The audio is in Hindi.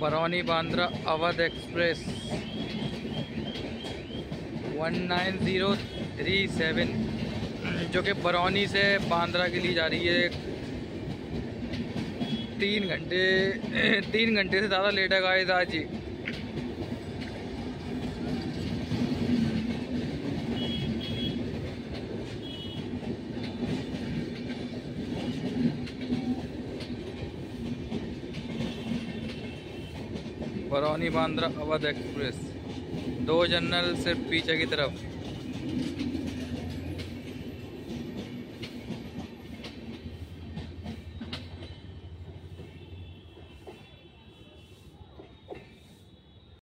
Barauni Bandra Awadh express one nine zero three seven जो कि बरौनी से बांद्रा के लिए जा रही है। तीन घंटे तीन घंटे से ज़्यादा लेट है गाइस आज। जी बरौनी बांद्रा अवध एक्सप्रेस। दो जनरल सिर्फ़ पीछे की तरफ़।